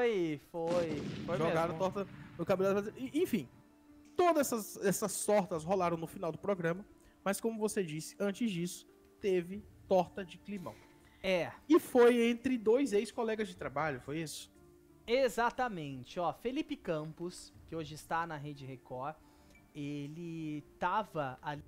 Foi, foi. foi Jogaram mesmo. torta no cabelo Enfim, todas essas, essas tortas rolaram no final do programa. Mas como você disse, antes disso, teve torta de climão. É, E foi entre dois ex-colegas de trabalho, foi isso? exatamente. Ó, Felipe Campos, que hoje está na Rede Record, ele tava ali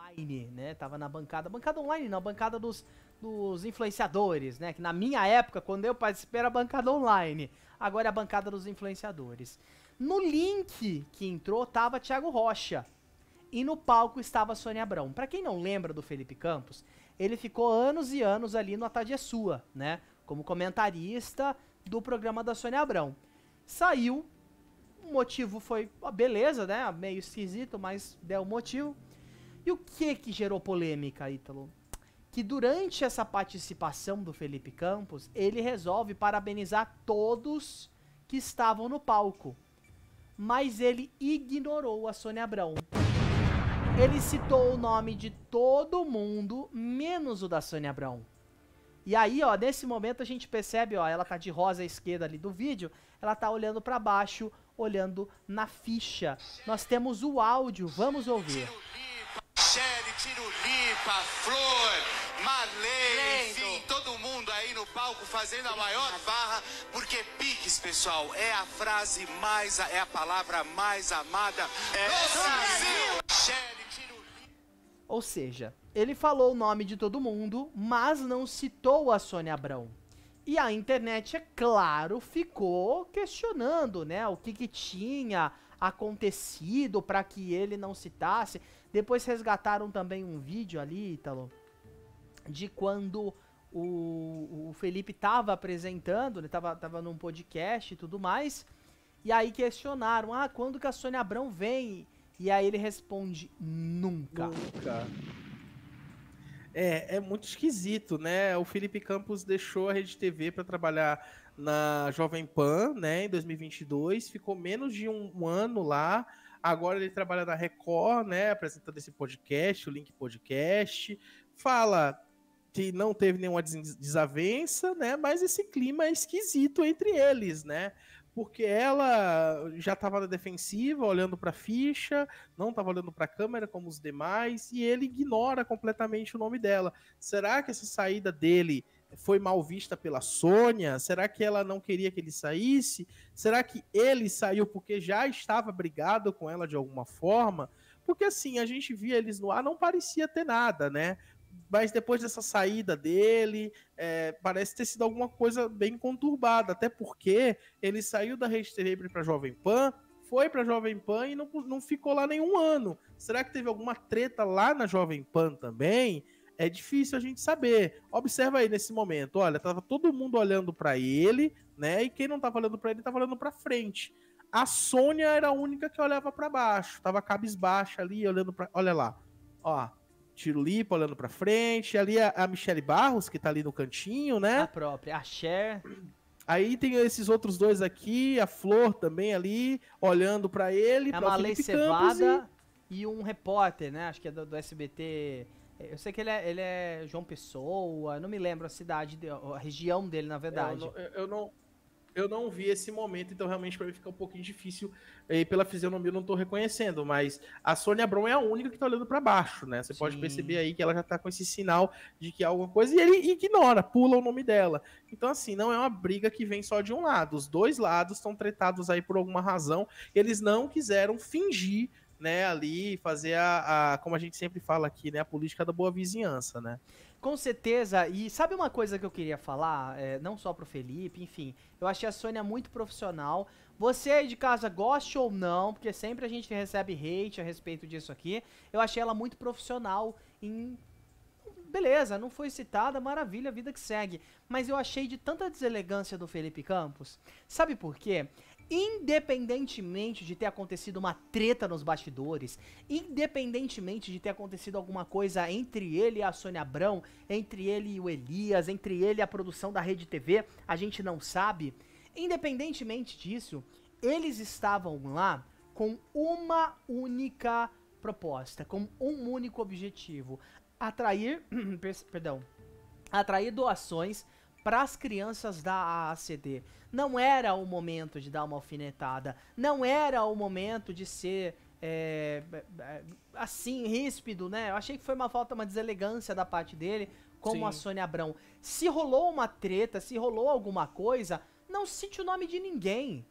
online, né? Tava na bancada, bancada online não, bancada dos, dos influenciadores, né? Que na minha época, quando eu participei, era a bancada online. Agora é a bancada dos influenciadores. No link que entrou tava Thiago Rocha. E no palco estava Sônia Abrão. Pra quem não lembra do Felipe Campos, ele ficou anos e anos ali no A Tarde é Sua, né? Como comentarista do programa da Sônia Abrão. Saiu, o motivo foi, ó, beleza, né? Meio esquisito, mas deu um motivo. E o que que gerou polêmica, Ítalo? Que durante essa participação do Felipe Campos, ele resolve parabenizar todos que estavam no palco. Mas ele ignorou a Sônia Abrão. Ele citou o nome de todo mundo, menos o da Sônia Abrão. E aí, ó, nesse momento a gente percebe, ó, ela tá de rosa à esquerda ali do vídeo, ela tá olhando pra baixo, olhando na ficha. Nós temos o áudio, vamos ouvir. Tirulipa, Flor, Marley, enfim, todo mundo aí no palco fazendo a maior farra, porque Pix, pessoal, é a frase mais, é a palavra mais amada é. no Brasil. Ou seja, ele falou o nome de todo mundo, mas não citou a Sônia Abrão. E a internet, é claro, ficou questionando, né, o que, que tinha acontecido para que ele não citasse. Depois resgataram também um vídeo ali, Ítalo, de quando o, o Felipe tava apresentando, ele tava, tava num podcast e tudo mais. E aí questionaram, ah, quando que a Sônia Abrão vem? E aí ele responde, nunca. Nunca. É, é muito esquisito, né? O Felipe Campos deixou a Rede TV para trabalhar na Jovem Pan, né, em 2022, ficou menos de um, um ano lá. Agora ele trabalha na Record, né, apresentando esse podcast, o Link Podcast. Fala que não teve nenhuma des- desavença, né, mas esse clima é esquisito entre eles, né? Porque ela já estava na defensiva, olhando para a ficha, não estava olhando para a câmera como os demais, e ele ignora completamente o nome dela. Será que essa saída dele foi mal vista pela Sônia? Será que ela não queria que ele saísse? Será que ele saiu porque já estava brigado com ela de alguma forma? Porque assim, a gente via eles no ar, não parecia ter nada, né? Mas depois dessa saída dele, é, parece ter sido alguma coisa bem conturbada, até porque ele saiu da Rede TV para Jovem Pan, foi para Jovem Pan e não, não ficou lá nenhum ano. Será que teve alguma treta lá na Jovem Pan também? É difícil a gente saber. Observa aí nesse momento, olha, tava todo mundo olhando para ele, né? E quem não tava olhando para ele tava olhando para frente. A Sônia era a única que olhava para baixo, tava cabisbaixa ali, olhando para, olha lá. Ó, Tirulipa olhando para frente, ali a, a Michele Barros que tá ali no cantinho, né? A própria, a Cher. Aí tem esses outros dois aqui, a Flor também ali, olhando pra ele, É pra uma lei cevada e... um repórter, né? Acho que é do, do SBT. Eu sei que ele é, ele é João Pessoa, não me lembro a cidade, de- a região dele, na e... verdade. Eu não, eu, eu não, eu não vi esse momento, então realmente pra mim fica um pouquinho difícil. E pela fisionomia eu não tô reconhecendo, mas a Sônia Abrão é a única que tá olhando pra baixo, né? Você pode perceber aí que ela já tá com esse sinal de que é alguma coisa e ele ignora, pula o nome dela. Então, assim, não é uma briga que vem só de um lado. Os dois lados estão tretados aí por alguma razão. Eles não quiseram fingir né, ali fazer a, a, como a gente sempre fala aqui, né, a política da boa vizinhança, né? Com certeza, e sabe uma coisa que eu queria falar, é, não só pro Felipe, enfim, eu achei a Sônia muito profissional. Você aí de casa, goste ou não, porque sempre a gente recebe hate a respeito disso aqui, eu achei ela muito profissional em. Beleza, não foi citada, maravilha, vida que segue. Mas eu achei de tanta deselegância do Felipe Campos. Sabe por quê? Independentemente de ter acontecido uma treta nos bastidores, independentemente de ter acontecido alguma coisa entre ele e a Sônia Abrão, entre ele e o Elias, entre ele e a produção da Rede TV, a gente não sabe. Independentemente disso, eles estavam lá com uma única proposta, com um único objetivo: atrair, perdão, atrair doações para as crianças da AACD. Não era o momento de dar uma alfinetada, não era o momento de ser é, é assim, ríspido, né? Eu achei que foi uma falta, uma deselegância da parte dele, como Sim. a Sônia Abrão. Se rolou uma treta, se rolou alguma coisa, não cite o nome de ninguém.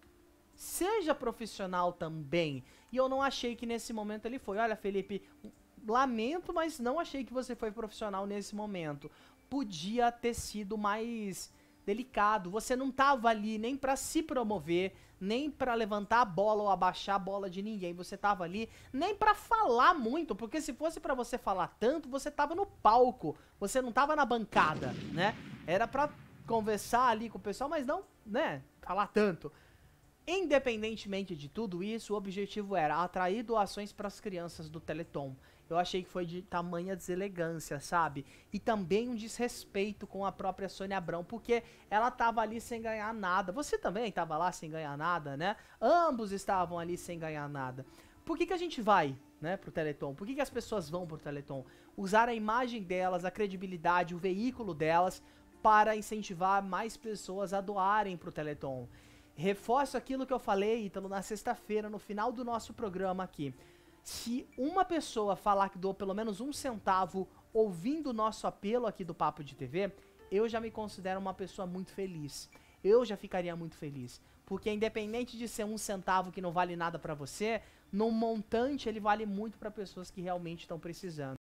Seja profissional também. E eu não achei que nesse momento ele foi. Olha, Felipe, lamento, mas não achei que você foi profissional nesse momento. Podia ter sido mais delicado. Você não tava ali nem para se promover, nem para levantar a bola ou abaixar a bola de ninguém. Você tava ali nem para falar muito, porque se fosse para você falar tanto, você tava no palco. Você não tava na bancada, né? Era para conversar ali com o pessoal, mas não, né, falar tanto. Independentemente de tudo isso, o objetivo era atrair doações para as crianças do Teleton. Eu achei que foi de tamanha deselegância, sabe? E também um desrespeito com a própria Sônia Abrão, porque ela tava ali sem ganhar nada. Você também tava lá sem ganhar nada, né? Ambos estavam ali sem ganhar nada. Por que, que a gente vai, né, pro Teleton? Por que, que as pessoas vão pro Teleton? Usar a imagem delas, a credibilidade, o veículo delas para incentivar mais pessoas a doarem pro Teleton. Reforço aquilo que eu falei, Ítalo, na sexta-feira, no final do nosso programa aqui. Se uma pessoa falar que doou pelo menos um centavo ouvindo o nosso apelo aqui do Papo de TV, eu já me considero uma pessoa muito feliz. Eu já ficaria muito feliz. Porque independente de ser um centavo que não vale nada para você, no montante ele vale muito para pessoas que realmente estão precisando.